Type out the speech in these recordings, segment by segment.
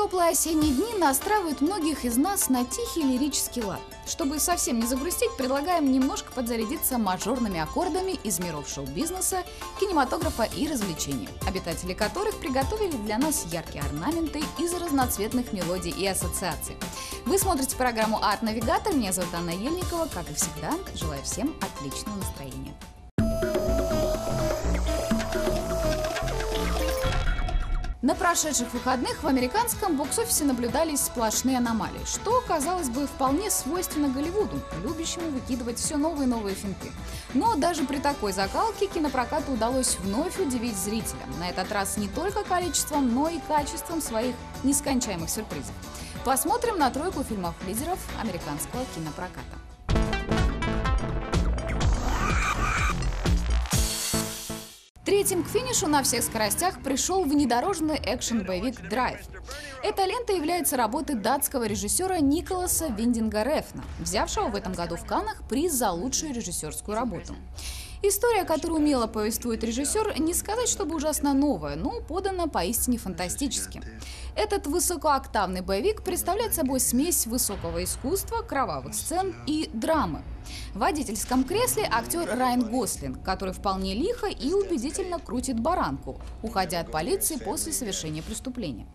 Теплые осенние дни настраивают многих из нас на тихий лирический лад. Чтобы совсем не загрустить, предлагаем немножко подзарядиться мажорными аккордами из миров шоу-бизнеса, кинематографа и развлечений, обитатели которых приготовили для нас яркие орнаменты из разноцветных мелодий и ассоциаций. Вы смотрите программу «Арт-навигатор», меня зовут Анна Ельникова. Как и всегда, желаю всем отличного настроения. На прошедших выходных в американском бокс-офисе наблюдались сплошные аномалии, что, казалось бы, вполне свойственно Голливуду, любящему выкидывать все новые и новые финты. Но даже при такой закалке кинопрокату удалось вновь удивить зрителя, на этот раз не только количеством, но и качеством своих нескончаемых сюрпризов. Посмотрим на тройку фильмов-лидеров американского кинопроката. Третьим к финишу на всех скоростях пришел внедорожный экшен-боевик «Драйв». Эта лента является работой датского режиссера Николаса Виндинга Рефна, взявшего в этом году в Каннах приз за лучшую режиссерскую работу. История, которую умело повествует режиссер, не сказать, чтобы ужасно новая, но подана поистине фантастически. Этот высокооктавный боевик представляет собой смесь высокого искусства, кровавых сцен и драмы. В водительском кресле актер Райан Гослинг, который вполне лихо и убедительно крутит баранку, уходя от полиции после совершения преступления.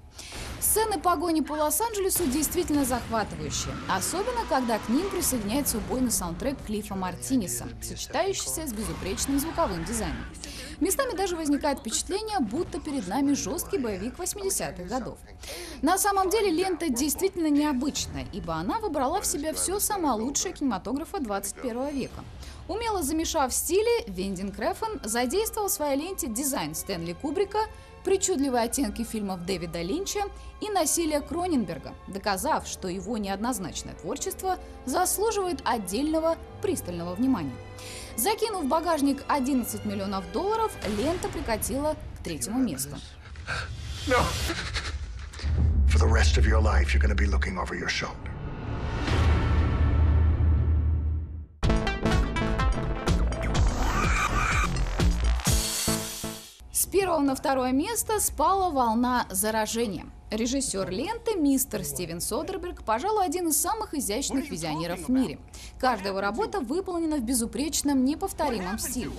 Сцены погони по Лос-Анджелесу действительно захватывающие, особенно когда к ним присоединяется убойный саундтрек Клиффа Мартинеса, сочетающийся с безупречным звуковым дизайном. Местами даже возникает впечатление, будто перед нами жесткий боевик 80-х годов. На самом деле лента действительно необычная, ибо она выбрала в себя все самое лучшее кинематографа 21 века. Умело замешав стили, Виндин Крефен задействовал в своей ленте дизайн Стэнли Кубрика, причудливые оттенки фильмов Дэвида Линча и насилие Кроненберга, доказав, что его неоднозначное творчество заслуживает отдельного пристального внимания. Закинув в багажник 11 миллионов долларов, лента прикатила к третьему месту. For the rest of your life, you're going to be looking over your shoulder. Первого на второе место спала волна заражения. Режиссер ленты мистер Стивен Содерберг, пожалуй, один из самых изящных визионеров в мире. Каждая его работа выполнена в безупречном, неповторимом стиле.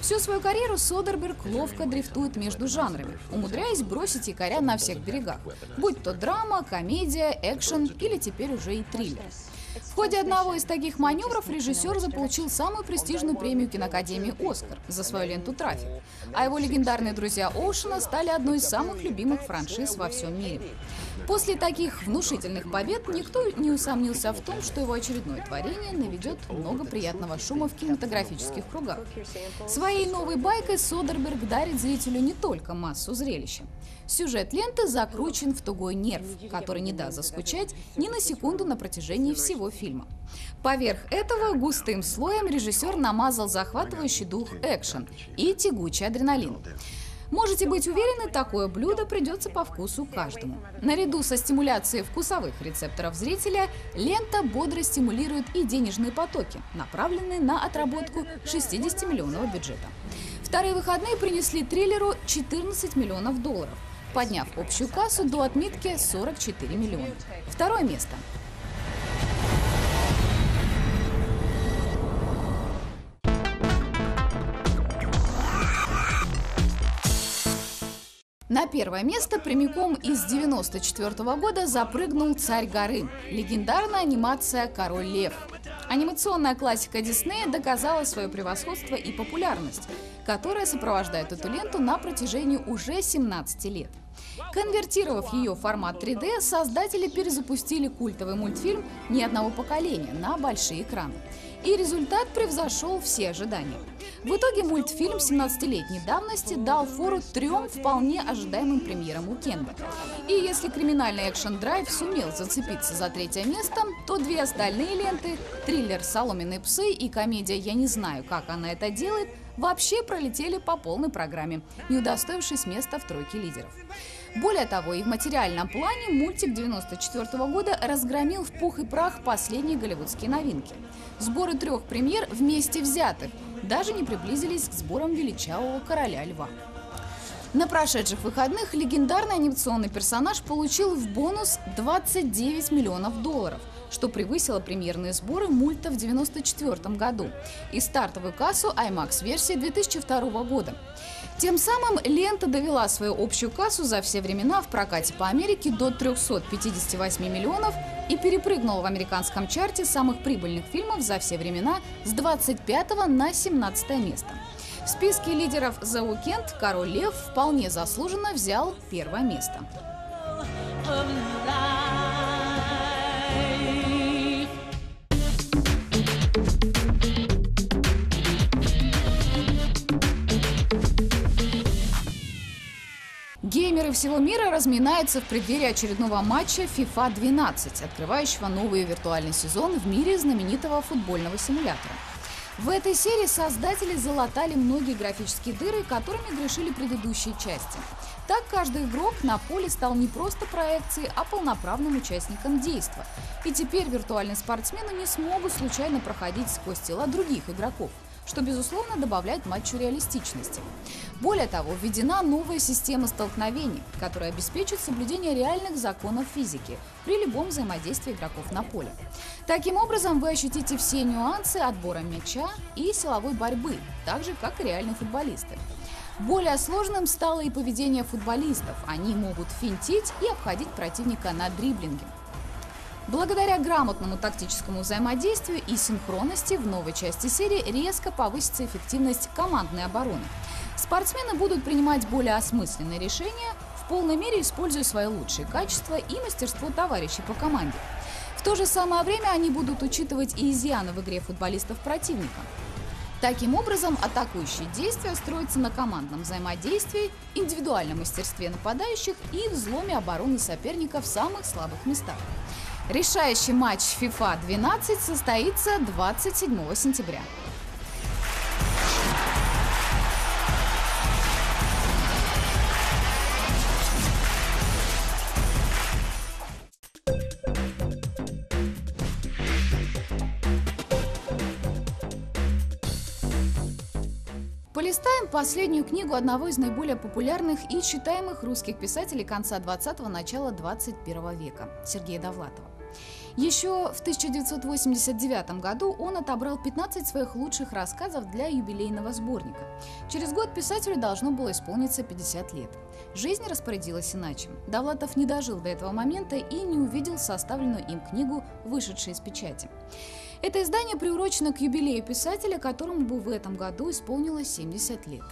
Всю свою карьеру Содерберг ловко дрифтует между жанрами, умудряясь бросить якоря на всех берегах, будь то драма, комедия, экшен или теперь уже и триллер. В ходе одного из таких маневров режиссер заполучил самую престижную премию киноакадемии «Оскар» за свою ленту «Трафик», а его легендарные друзья Оушена стали одной из самых любимых франшиз во всем мире. После таких внушительных побед никто не усомнился в том, что его очередное творение наведет много приятного шума в кинематографических кругах. Своей новой байкой Содерберг дарит зрителю не только массу зрелища. Сюжет ленты закручен в тугой нерв, который не даст заскучать ни на секунду на протяжении всего фильма. Поверх этого густым слоем режиссер намазал захватывающий дух экшен и тягучий адреналин. Можете быть уверены, такое блюдо придется по вкусу каждому. Наряду со стимуляцией вкусовых рецепторов зрителя, лента бодро стимулирует и денежные потоки, направленные на отработку 60-миллионного бюджета. Вторые выходные принесли триллеру 14 миллионов долларов, подняв общую кассу до отметки 44 миллиона. Второе место На первое место прямиком из 94 -го года запрыгнул «Царь горы» – легендарная анимация «Король лев». Анимационная классика Диснея доказала свое превосходство и популярность, которая сопровождает эту ленту на протяжении уже 17 лет. Конвертировав ее в формат 3D, создатели перезапустили культовый мультфильм «Ни одного поколения» на большие экраны. И результат превзошел все ожидания. В итоге мультфильм 17-летней давности дал фору трем вполне ожидаемым премьерам уикенда. И если криминальный экшен-драйв сумел зацепиться за третье место, то две остальные ленты – триллер «Соломенные псы» и комедия «Я не знаю, как она это делает» вообще пролетели по полной программе, не удостоившись места в тройке лидеров. Более того, и в материальном плане мультик 94 года разгромил в пух и прах последние голливудские новинки. Сборы трех премьер вместе взятых даже не приблизились к сборам величавого короля льва. На прошедших выходных легендарный анимационный персонаж получил в бонус 29 миллионов долларов, что превысило премьерные сборы мульта в 1994 году и стартовую кассу IMAX-версии 2002 года. Тем самым лента довела свою общую кассу за все времена в прокате по Америке до 358 миллионов и перепрыгнула в американском чарте самых прибыльных фильмов за все времена с 25 на 17 место. В списке лидеров The Weeknd король Лев вполне заслуженно взял первое место. Геймеры всего мира разминаются в преддверии очередного матча FIFA 12, открывающего новый виртуальный сезон в мире знаменитого футбольного симулятора. В этой серии создатели залатали многие графические дыры, которыми грешили предыдущие части. Так каждый игрок на поле стал не просто проекцией, а полноправным участником действа. И теперь виртуальные спортсмены не смогут случайно проходить сквозь тела других игроков что, безусловно, добавляет матчу реалистичности. Более того, введена новая система столкновений, которая обеспечит соблюдение реальных законов физики при любом взаимодействии игроков на поле. Таким образом, вы ощутите все нюансы отбора мяча и силовой борьбы, так же, как и реальные футболисты. Более сложным стало и поведение футболистов. Они могут финтить и обходить противника на дриблинге. Благодаря грамотному тактическому взаимодействию и синхронности в новой части серии резко повысится эффективность командной обороны. Спортсмены будут принимать более осмысленные решения, в полной мере используя свои лучшие качества и мастерство товарищей по команде. В то же самое время они будут учитывать и изъяны в игре футболистов противника. Таким образом, атакующие действия строятся на командном взаимодействии, индивидуальном мастерстве нападающих и взломе обороны соперника в самых слабых местах. Решающий матч FIFA 12 состоится 27 сентября. Полистаем последнюю книгу одного из наиболее популярных и читаемых русских писателей конца 20-го, начала 21 века – Сергея Довлатова. Еще в 1989 году он отобрал 15 своих лучших рассказов для юбилейного сборника. Через год писателю должно было исполниться 50 лет. Жизнь распорядилась иначе. Довлатов не дожил до этого момента и не увидел составленную им книгу, вышедшую из печати. Это издание приурочено к юбилею писателя, которому бы в этом году исполнилось 70 лет.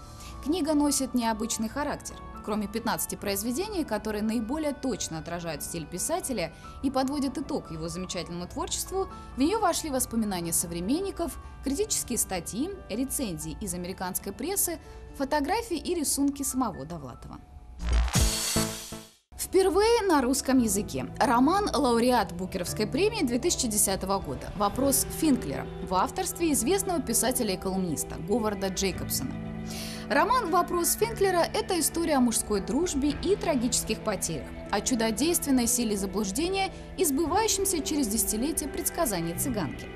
Книга носит необычный характер. Кроме 15 произведений, которые наиболее точно отражают стиль писателя и подводят итог его замечательному творчеству, в нее вошли воспоминания современников, критические статьи, рецензии из американской прессы, фотографии и рисунки самого Довлатова. Впервые на русском языке. Роман «Лауреат Букеровской премии» 2010 года. Вопрос Финклера в авторстве известного писателя и колумниста Говарда Джейкобсона. Роман «Вопрос Финклера» – это история о мужской дружбе и трагических потерях, о чудодейственной силе заблуждения и сбывающемся через десятилетия предсказаний цыганки.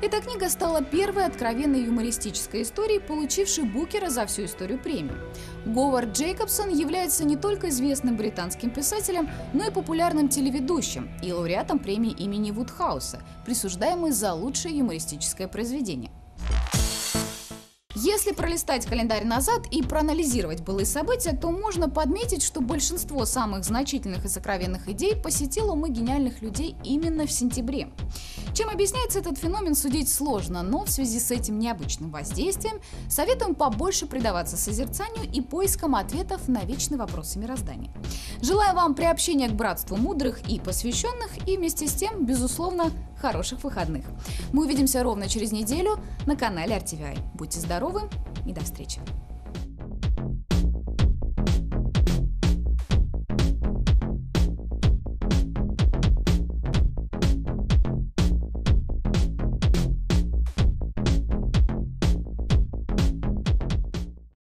Эта книга стала первой откровенной юмористической историей, получившей Букера за всю историю премию. Говард Джейкобсон является не только известным британским писателем, но и популярным телеведущим и лауреатом премии имени Вудхауса, присуждаемой за лучшее юмористическое произведение. Если пролистать календарь назад и проанализировать былые события, то можно подметить, что большинство самых значительных и сокровенных идей посетило умы гениальных людей именно в сентябре. Чем объясняется этот феномен, судить сложно, но в связи с этим необычным воздействием советуем побольше предаваться созерцанию и поискам ответов на вечные вопросы мироздания. Желаю вам приобщения к братству мудрых и посвященных и вместе с тем, безусловно, хороших выходных. Мы увидимся ровно через неделю на канале RTVI. Будьте здоровы и до встречи!